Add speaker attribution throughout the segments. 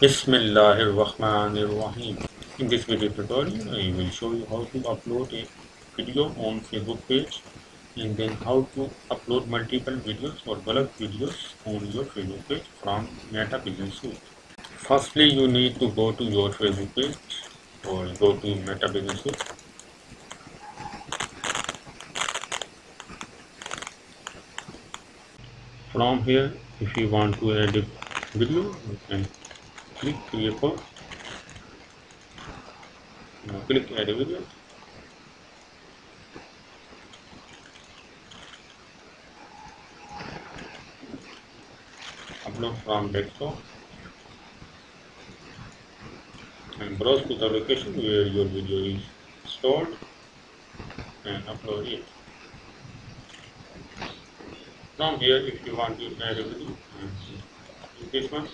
Speaker 1: Bismillahirrahmanirrahim. In this video tutorial, I will show you how to upload a video on Facebook page and then how to upload multiple videos or bulk videos on your Facebook page from Meta Business Suite. Firstly, you need to go to your Facebook page or go to Meta Business Suite. From here, if you want to edit video, you can click create now click add video. Upload from desktop. And browse to the location where your video is stored and upload it. From here if you want to add a video. This one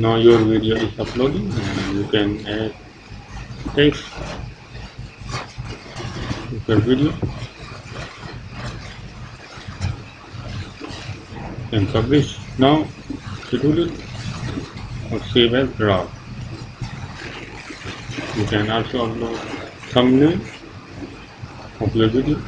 Speaker 1: now your video is uploading and you can add text to your video. And publish. Now schedule it or save as draft you can also upload thumbnail of your video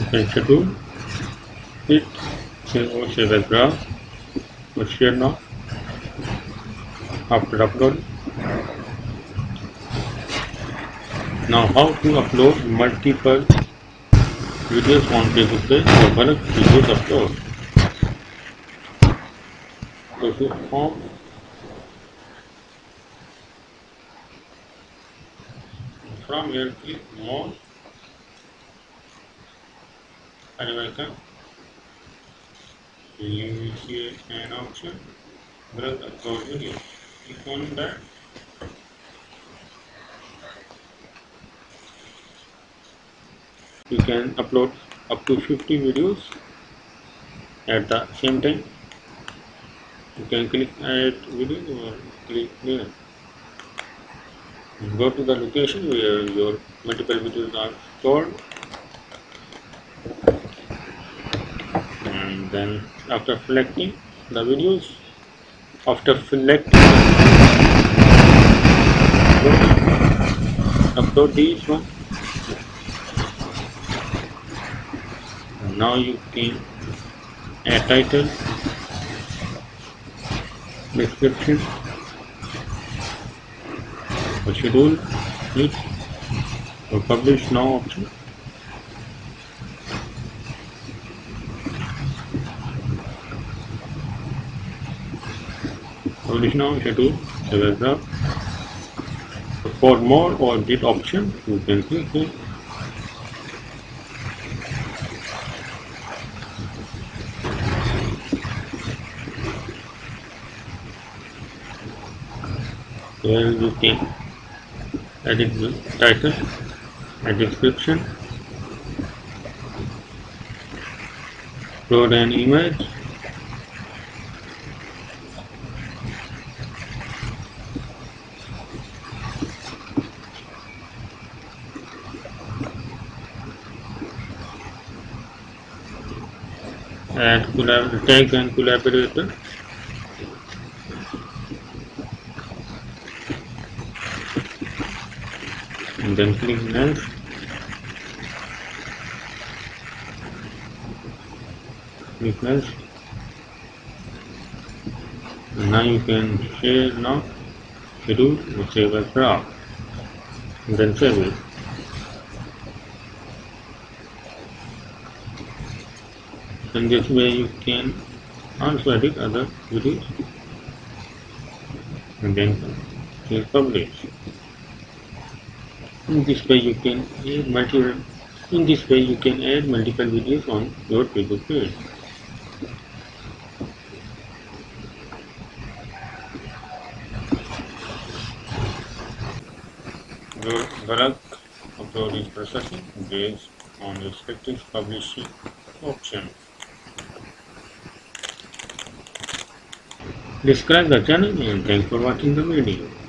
Speaker 1: schedule it save as graph or share now after upload now how to upload multiple videos on Facebook page or bulk videos upload go to home from here click more welcome you will see an option click on that you can upload up to 50 videos at the same time. You can click add video or click here go to the location where your multiple videos are stored then after selecting the videos after selecting upload these one now you can add title description schedule it or publish now option now schedule select for more or did option you can click here. Here you can edit the title a description. Upload an image and collab tag and collaborator and then click next click next and now you can share now schedule or save as then save it and this way you can also edit other videos and then click publish in this way you can add multiple in this way you can add multiple videos on your Facebook page the bulk upload is processing based on respective publishing options. Subscribe the channel and thanks for watching the video.